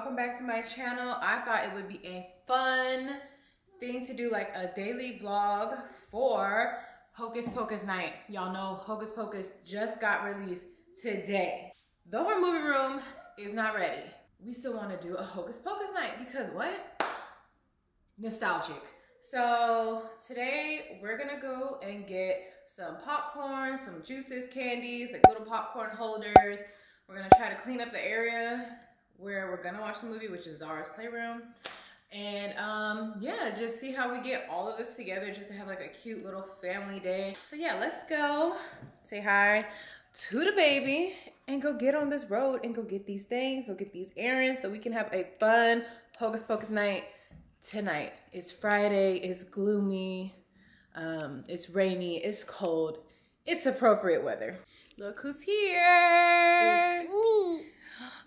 welcome back to my channel. I thought it would be a fun thing to do like a daily vlog for Hocus Pocus night. Y'all know Hocus Pocus just got released today. Though our movie room is not ready, we still want to do a Hocus Pocus night because what? Nostalgic. So today we're gonna go and get some popcorn, some juices, candies, like little popcorn holders. We're gonna try to clean up the area where we're gonna watch the movie, which is Zara's Playroom. And um, yeah, just see how we get all of this together just to have like a cute little family day. So yeah, let's go say hi to the baby and go get on this road and go get these things, go get these errands so we can have a fun Hocus Pocus night tonight. It's Friday, it's gloomy, um, it's rainy, it's cold, it's appropriate weather. Look who's here. It's me.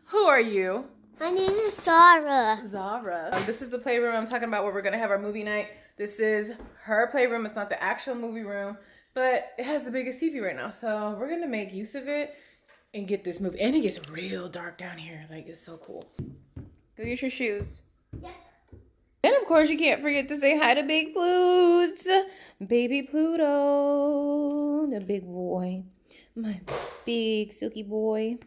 Who are you? My name is Zara. Zara. Um, this is the playroom I'm talking about where we're gonna have our movie night. This is her playroom. It's not the actual movie room, but it has the biggest TV right now. So we're gonna make use of it and get this movie. And it gets real dark down here. Like it's so cool. Go get your shoes. Yep. And of course, you can't forget to say hi to Big Plutes. Baby Pluto, the big boy. My big silky boy.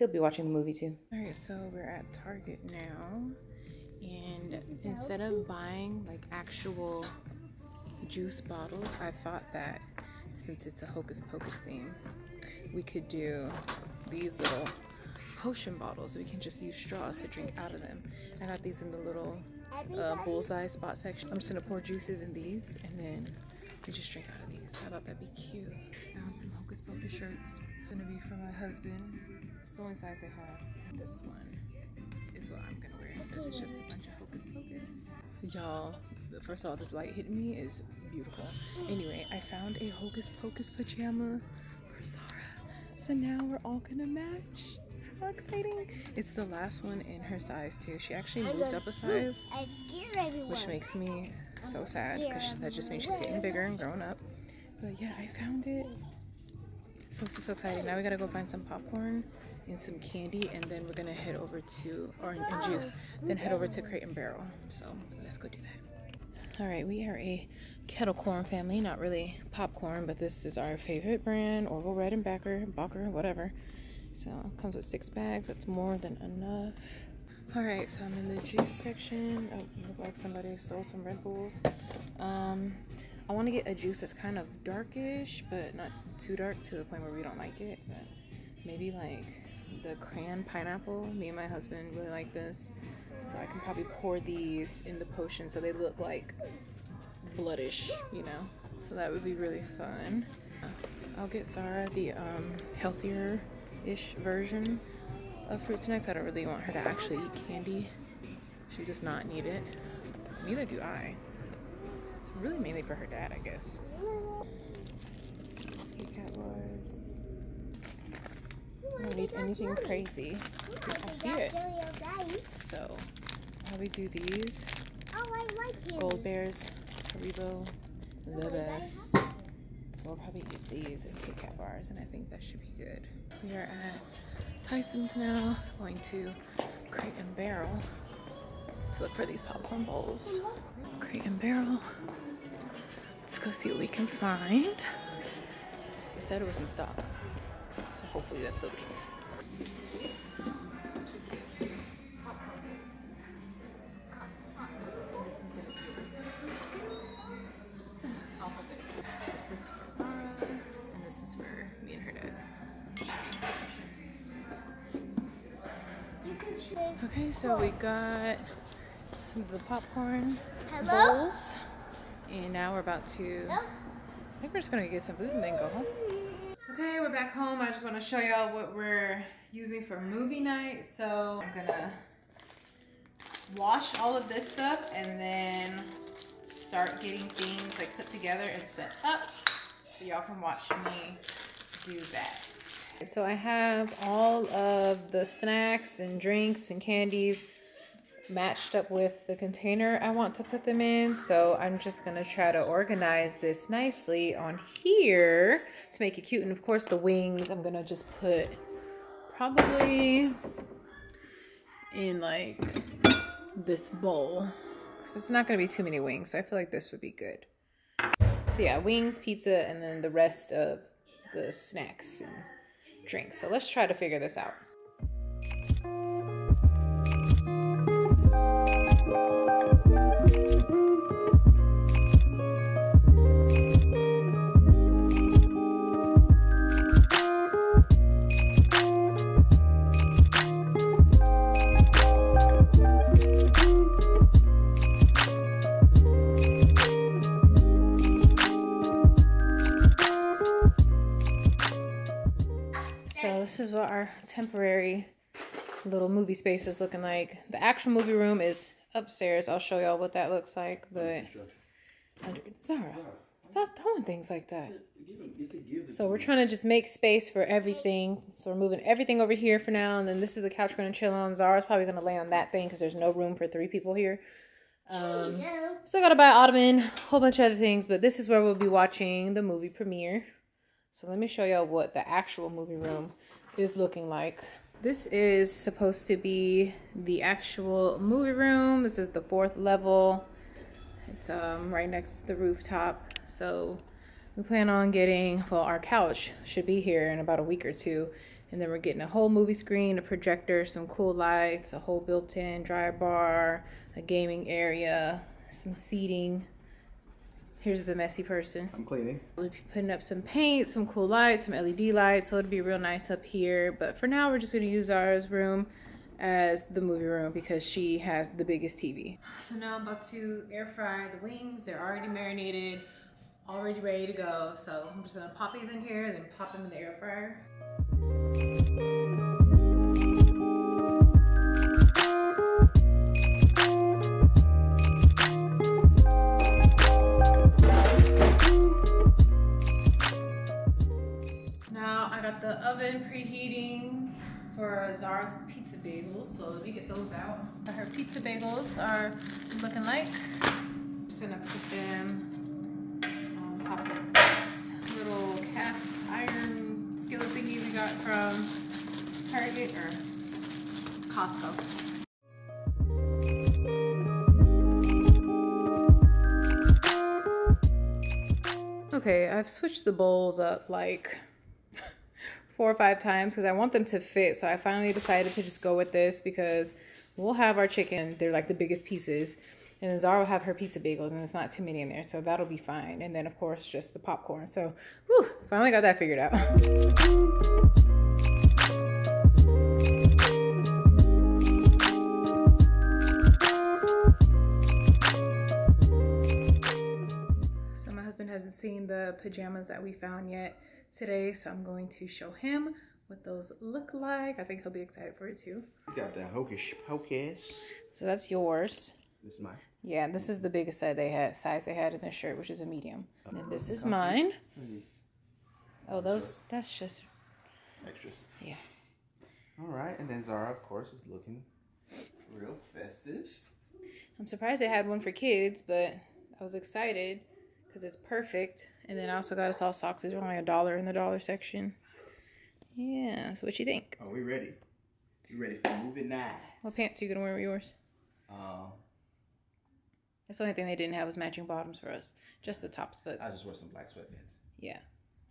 He'll be watching the movie too. All right, so we're at Target now. And instead of buying like actual juice bottles, I thought that since it's a Hocus Pocus theme, we could do these little potion bottles. We can just use straws to drink out of them. I got these in the little uh, bullseye spot section. I'm just gonna pour juices in these and then we just drink out of these. I thought that'd be cute. I Found some Hocus Pocus shirts. Gonna be for my husband. It's the only size they have. This one is what I'm gonna wear. It says it's just a bunch of Hocus Pocus. Y'all, first of all, this light hitting me is beautiful. Anyway, I found a Hocus Pocus pajama for Zara. So now we're all gonna match. How exciting! It's the last one in her size too. She actually moved up a size, I scare everyone. which makes me so sad because that just means she's getting bigger and growing up. But yeah, I found it. So this is so exciting. Now we gotta go find some popcorn and some candy, and then we're gonna head over to or and juice. Then head over to Crate and Barrel. So let's go do that. All right, we are a kettle corn family. Not really popcorn, but this is our favorite brand: Orville Red and Backer, Bacher, whatever. So it comes with six bags. That's more than enough. All right, so I'm in the juice section. Oh, look like somebody stole some Red Bulls. Um, I want to get a juice that's kind of darkish, but not too dark to the point where we don't like it. But maybe like the cran pineapple. Me and my husband really like this. So I can probably pour these in the potion so they look like bloodish, you know. So that would be really fun. I'll get Zara the um, healthier-ish version of fruit snacks. I don't really want her to actually eat candy. She does not need it. Neither do I. It's really mainly for her dad, I guess. Kat bars. I don't need anything crazy. I see it. So, how we do these? Oh, I like you. Gold Bears, Haribo, the best. So we'll probably eat these and Kit Kat bars, and I think that should be good. We are at Tyson's now, going to Crate and Barrel to look for these popcorn bowls. Crate and Barrel. Let's go see what we can find. It said it was in stock, so hopefully that's still the case. This is for Zara, and this is for me and her dad. You can choose. Okay, so we got the popcorn Hello? bowls, and now we're about to. I think we're just gonna get some food and then go home. Okay, we're back home. I just want to show y'all what we're using for movie night. So I'm gonna wash all of this stuff and then start getting things like put together and set up so y'all can watch me do that. So I have all of the snacks and drinks and candies matched up with the container I want to put them in. So I'm just gonna try to organize this nicely on here to make it cute. And of course the wings, I'm gonna just put probably in like this bowl. Cause it's not gonna be too many wings, so I feel like this would be good. So yeah, wings, pizza, and then the rest of the snacks and drinks. So let's try to figure this out. What our temporary little movie space is looking like. The actual movie room is upstairs. I'll show y'all what that looks like. But under, Zara, stop doing things like that. So we're trying to just make space for everything. So we're moving everything over here for now, and then this is the couch we're gonna chill on. Zara's probably gonna lay on that thing because there's no room for three people here. Um, still gotta buy an ottoman, a whole bunch of other things, but this is where we'll be watching the movie premiere. So let me show y'all what the actual movie room is looking like. This is supposed to be the actual movie room. This is the fourth level. It's um, right next to the rooftop. So we plan on getting, well, our couch should be here in about a week or two. And then we're getting a whole movie screen, a projector, some cool lights, a whole built-in dry bar, a gaming area, some seating. Here's the messy person. I'm cleaning. We'll be putting up some paint, some cool lights, some LED lights, so it'll be real nice up here. But for now, we're just gonna use Zara's room as the movie room because she has the biggest TV. So now I'm about to air fry the wings. They're already marinated, already ready to go. So I'm just gonna pop these in here, then pop them in the air fryer. For Zara's pizza bagels. So let me get those out. Her pizza bagels are looking like. I'm Just gonna put them on top of this little cast iron skillet thingy we got from Target or Costco. Okay, I've switched the bowls up like four or five times because I want them to fit. So I finally decided to just go with this because we'll have our chicken. They're like the biggest pieces. And then Zara will have her pizza bagels and it's not too many in there. So that'll be fine. And then of course just the popcorn. So whew, finally got that figured out. So my husband hasn't seen the pajamas that we found yet today, so I'm going to show him what those look like. I think he'll be excited for it too. You got that hocus pocus. So that's yours. This is mine. Yeah, this is the biggest size they had size they had in this shirt, which is a medium. And this is mine. Oh, oh those that's just Extras. yeah. All right, and then Zara, of course, is looking real festive. I'm surprised they had one for kids, but I was excited because it's perfect. And then I also got us all socks. These are only a dollar in the dollar section. Yeah, so what you think? Are we ready? You ready for movie night? What pants are you gonna wear with yours? Um, That's the only thing they didn't have was matching bottoms for us. Just the tops, but I just wear some black sweatpants. yeah.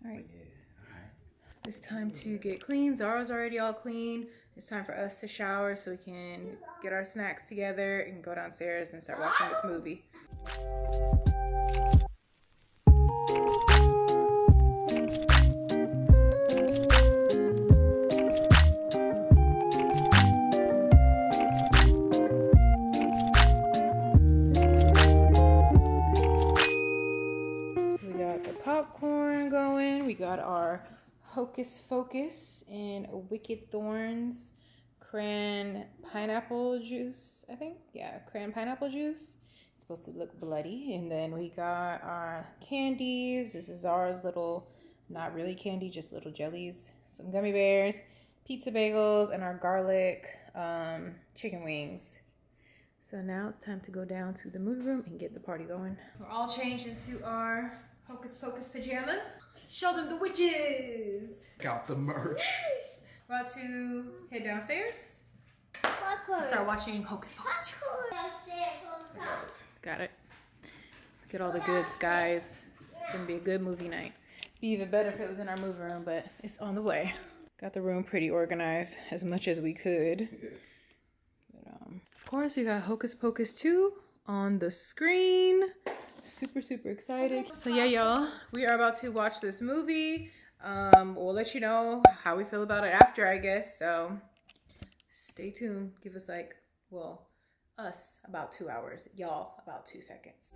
All right. But yeah, all right. It's time to get clean. Zara's already all clean. It's time for us to shower so we can get our snacks together and go downstairs and start watching this movie. Hocus Pocus and Wicked Thorns cran pineapple juice, I think. Yeah, cran pineapple juice. It's supposed to look bloody. And then we got our candies. This is Zara's little, not really candy, just little jellies. Some gummy bears, pizza bagels, and our garlic um, chicken wings. So now it's time to go down to the movie room and get the party going. We're all changed into our Hocus Pocus pajamas. Show them the witches! Got the merch. We're about to head downstairs Start watching Hocus Pocus 2. Got it. Get all the goods, guys. It's gonna be a good movie night. Be even better if it was in our movie room, but it's on the way. Got the room pretty organized as much as we could. But, um, of course, we got Hocus Pocus 2 on the screen. Super, super excited. So yeah, y'all, we are about to watch this movie. Um, we'll let you know how we feel about it after, I guess. So stay tuned. Give us like, well, us about two hours. Y'all about two seconds.